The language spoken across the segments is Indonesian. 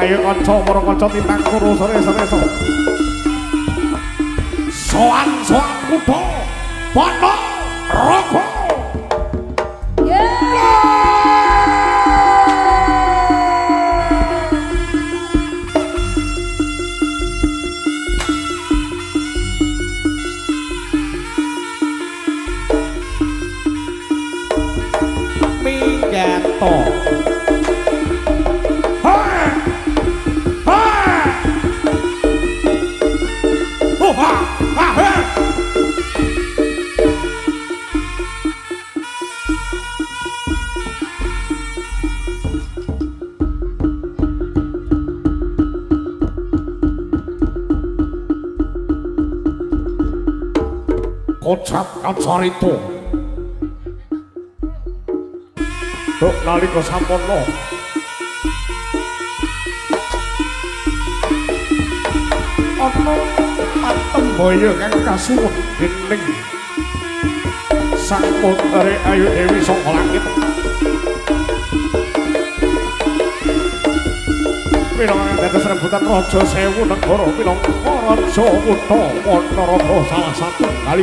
ayo kanca para kanca timbang kuru sore sore so soan soan kudo bono rokok kocap kacarito Dok nalika sampurna ana patemboyo kang kasuwun dening sang putri ayu dewi saka langit Minangka dados rebutan raja sewu negara minangka raja kutha Wanaraka salah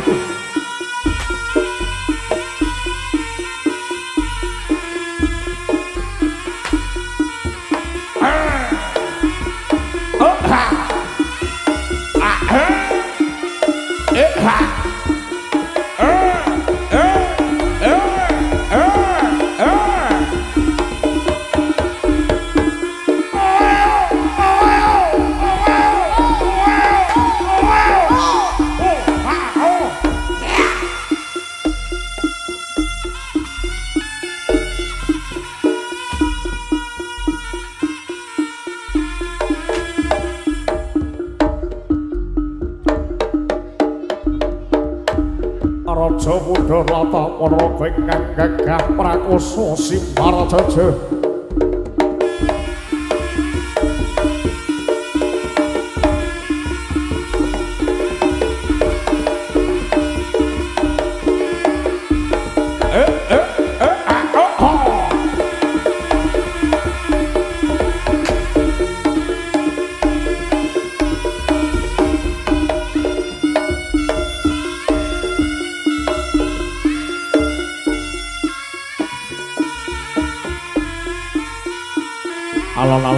Sadurata para Kengkang Gagah Prakoso Simbar Jejeh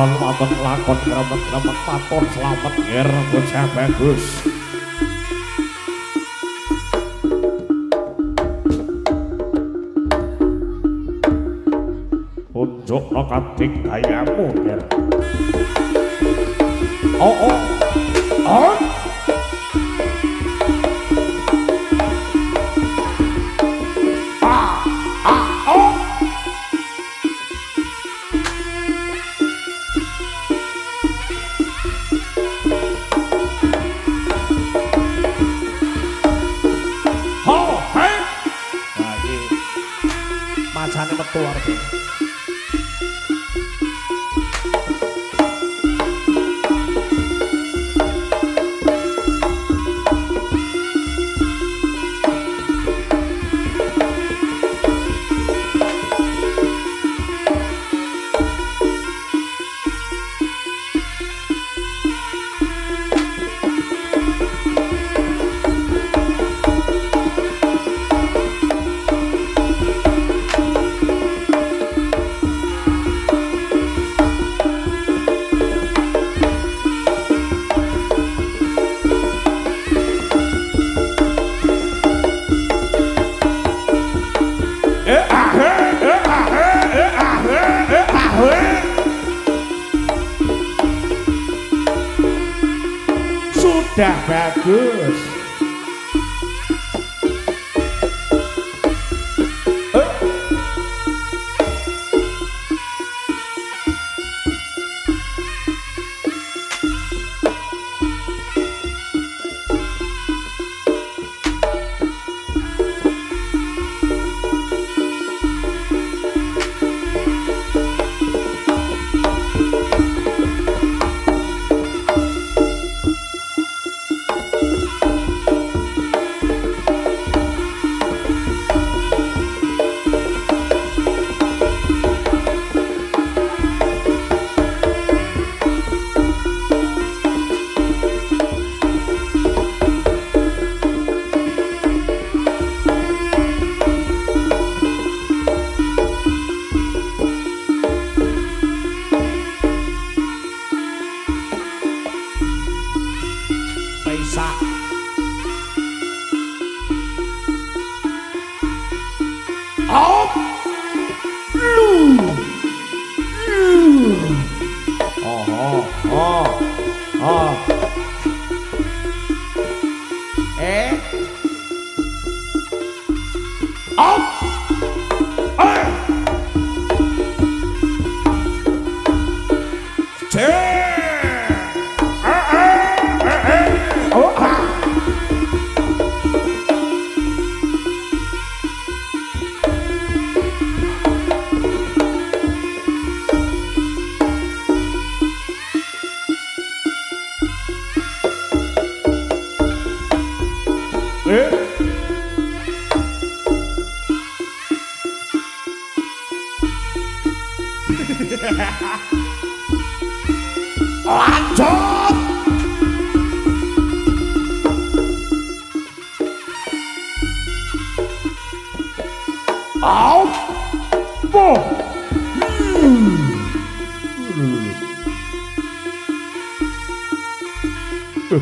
kang mabek lakon kremet-kremet paton slamet nger bocah bagus. Unjuk no kating kayamu nger Oh oh, oh.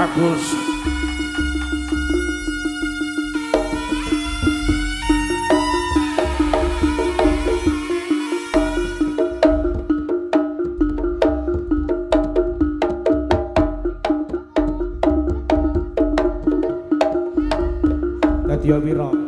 bagus. Dadi wira.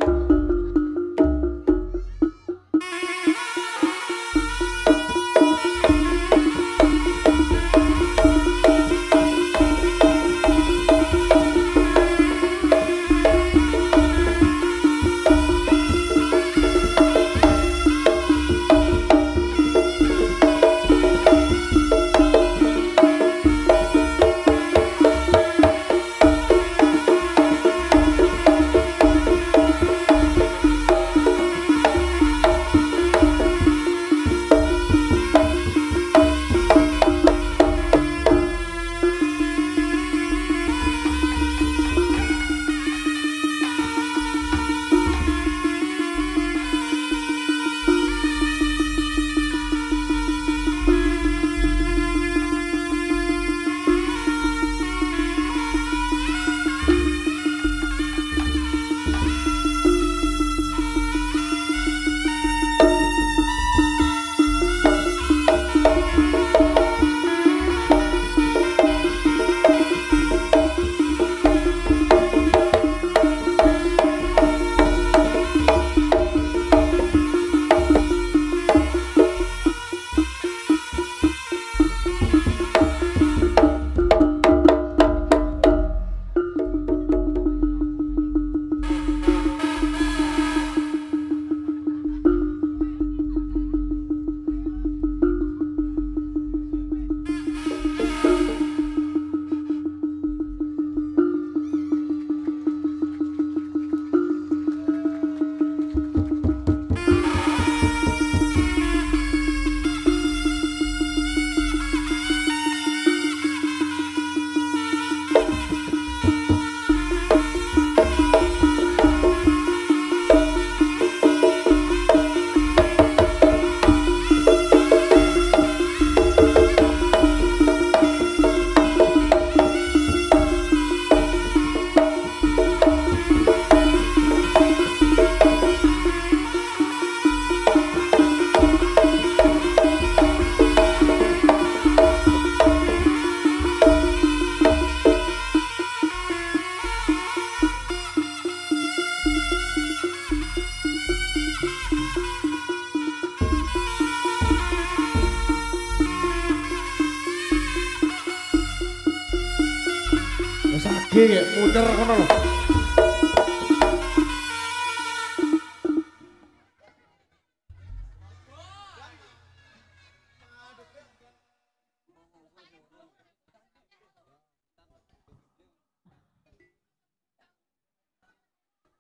Iki kayak muter kono lho.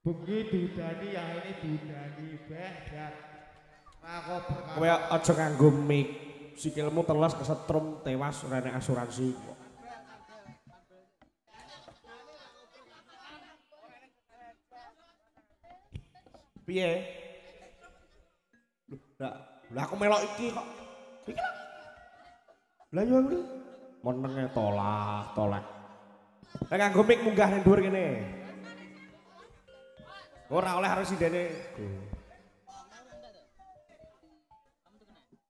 Bengi dudani ya ini dudani beh dan aku berkata Kowe aja nganggo mic. Sikilmu telas kesetrum tewas rene asuransi. Piye? Lah, lah aku melok iki kok. Iki lah. Lah yo. Menenge tolak, tolak. Lah nganggo mic munggah ning dhuwur kene. Ora oleh harus idene.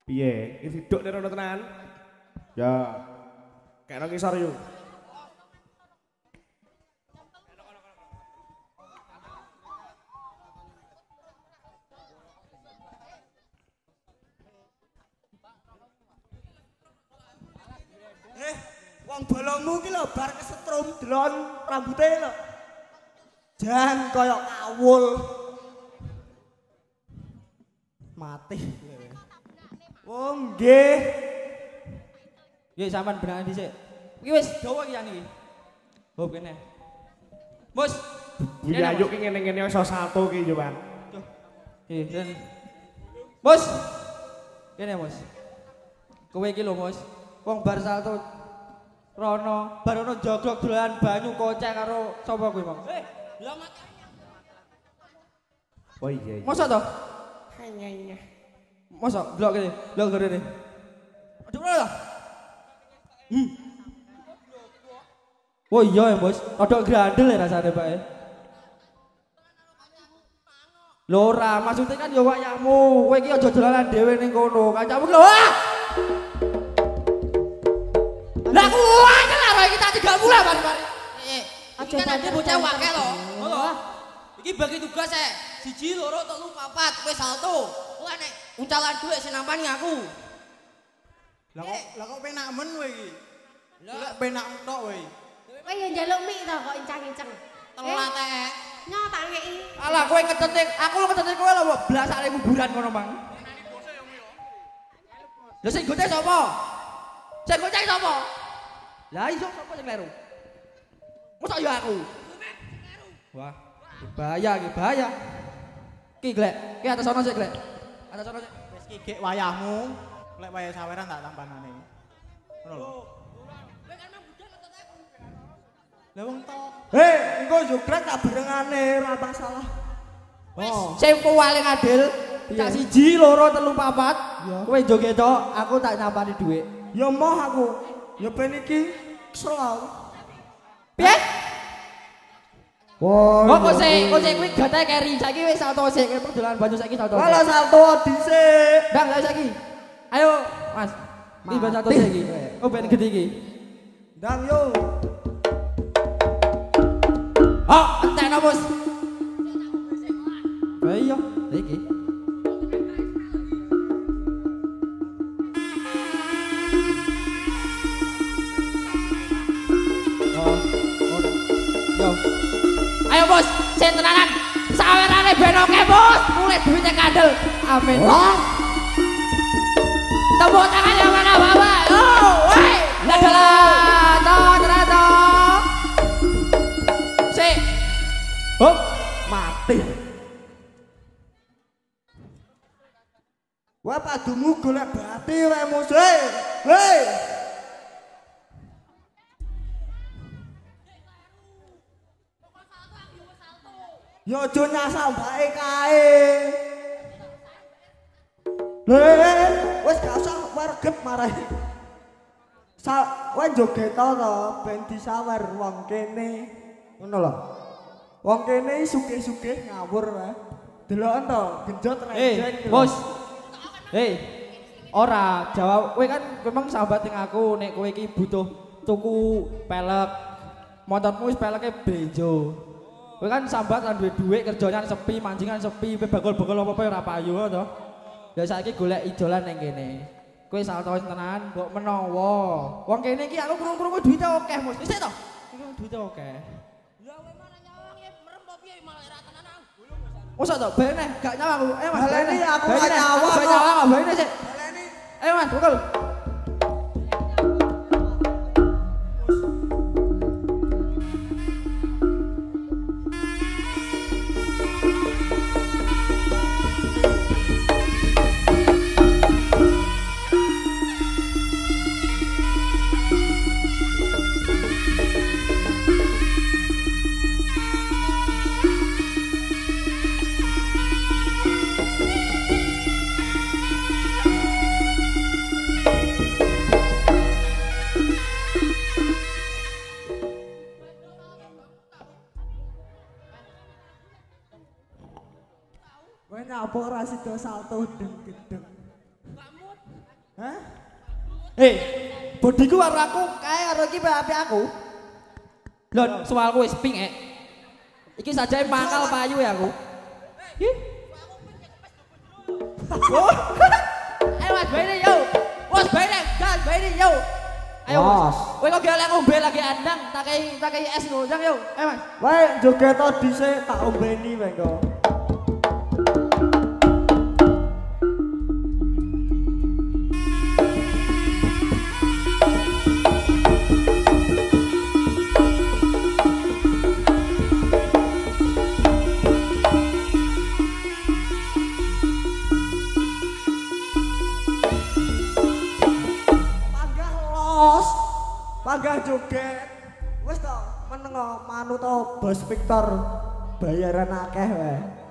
Piye? Iki duduk ning rono tenan. Ya. Kayak nang ngisor yuk. Rambuté lho. Jan kaya kawul. Mati. Oh nggih. Nggih sampean benangan dhisik. Iki wis dawa iki yang iki. Hop kene. Bos. Buya yuk ki ngene-ngene iso satu ki yo, Bang. Nggih, kene. Bos. Kene, Bos. Kowe iki lho, Bos. Wong bar salto rono, bar ono jogrok dolanan banyu kocek karo sapa kowe, Bang? Eh, lah Oh iya iya. Mosok to? Mosok delok kene, delok. Aduh, ora. Hmm. Oh iya ya, Bos. Rodok grandel ya rasane, Pak. ya. Lho ora, maksudnya kan ya wayahmu. Kowe iki aja dolanan dhewe ning kono. Kancamu lho. Ah! Lah kuwi lho iki tak tiga bulan mari-mari. Eh, Aja iki kan ada banter- bocah wakil lho. Ngono. Iki bagi tugas e. Siji, loro, telu, papat, kowe salto. Kowe nek uncalan dhuwit sing nampani aku. Lah kok lah kok penak men kowe iki. Lah. Lah penak tok kowe. Kowe yo njaluk mik to kok incang-incang. Telat e. Nyok tak ngeki. Alah kowe ngecetik, aku lu ngecetik kowe lho blasake kuburan kono, Bang. Lha sing gocek sapa? Sing gocek sapa? Lah iso sapa sing kleru? Mosok ya aku. Wah, bahaya iki bahaya. Ki glek, ki atas sono sik glek. Atas sono sik. Wis ki gek wayahmu. Lek wayah saweran tak tampanane. Ngono lho. Lah wong to. Hei, engko jograk tak barengane ora masalah. Oh. Sing paling adil, cak siji, loro, telu, papat. Kowe joget tok, aku tak nyampani dhuwit. Ya moh aku. Ya ben iki kesel aku. Piye? Wah. Oh, kok sik, kok sik kuwi gatahe keri. Saiki wis salto sik, kowe perdolan banyu saiki salto. salto dhisik. Ndang ayo saiki. Ayo, Mas. Iki ban salto sik iki. Oh, ben gede iki. Ndang yo. Oh, entekno, Bos. Lah iya, iki. Amin. Tepuk tangan yang mana bapak? Oh, woi, adalah toh ternyata. Si, Hop, mati. Wah, padumu golek bati wae musik. Hei. Yo aja nyasar bae kae. Hei, wis gak usah warget marahi. Sa, wae joget to ben disawer wong kene. Ngono lho. Wong kene sugih-sugih ngawur wae. Deloken to, genjot eh, renjeng. bos. Hei, ora jawab. Kowe kan memang sahabat yang aku. Nek kowe iki butuh tuku pelek, motormu wis peleke bejo. Kowe kan sambat lan duwe dhuwit kerjanya sepi, mancingan sepi, kowe bakul-bakul apa-apa ora payu to. Ya saiki golek idolan ning kene. Kowe salto tenan, mbok menawa. Wong kene iki aku krungu-krungu duwite akeh, Mus. Wis to. Iku duit oke. Ya kowe mana nyawang ya merem apa piye malah ra tenanan. Masa tak bayar gak nyawang aku. Eh Mas. Baleni, bayar, aku gak nyawang Aku gak kok. nyawang, sih. Baleni. Ayo Mas, pukul. Kowe nyapa ora sida salto deng gedeng. Hah? Eh, bodiku karo aku kae karo iki api aku. Lon, soalku wis pink eh. Iki saja mangkal payu ya aku. Ih. Oh. Ayo Mas, bayar yo. Mas, bayar, gas, bayar yo. Ayo Mas. Kowe kok gelek ngombe lagi andang, tak kei tak kei es lho, Jang yo. Ayo Mas. Wae joget dhisik tak ombeni wae kok. Wis to, meneng kok, manut Bos Victor. Bayaran akeh wae.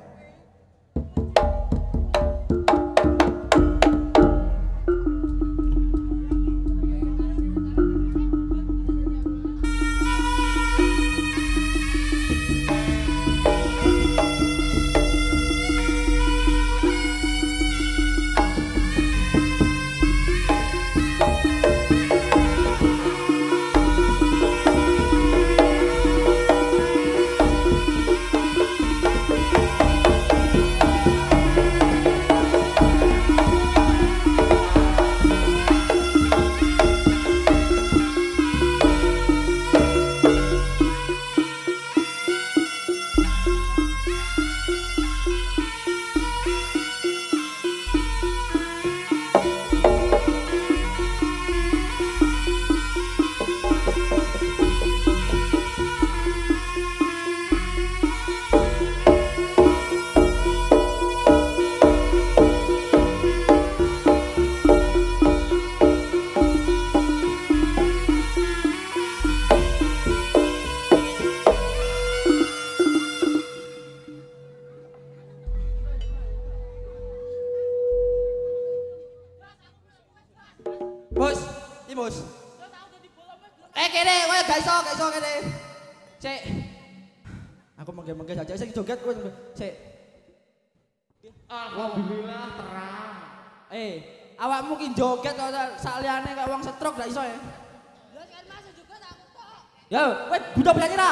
Ya, kowe butuh penyanyi ra?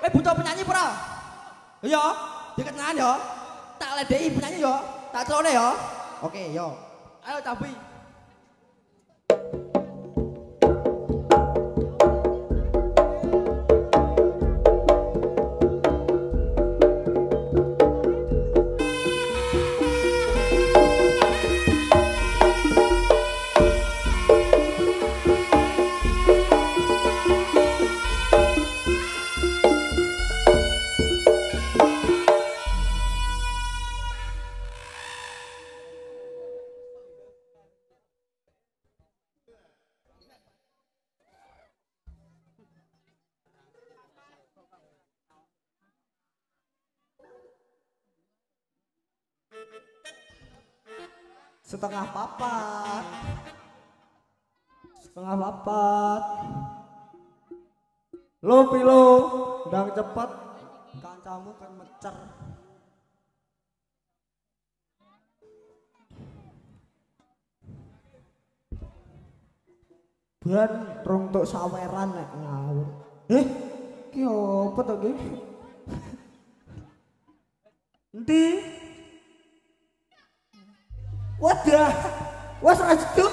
Kowe butuh penyanyi pura? Iya, deket ngan ya. Tak ledeki penyanyi ya. Tak celone ya. Oke, yo. Ayo tapi. Setengah papat. Setengah papat. Lo pilo ndang cepet kancamu kan mecer. Ban rong tuk saweran nek ngawur. Eh ki apa to ki Endi? was I student.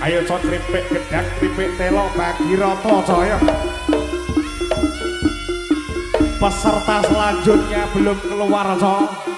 Ayo cok kripik gedang kripik telo bagi rata coy. Peserta selanjutnya belum keluar cok.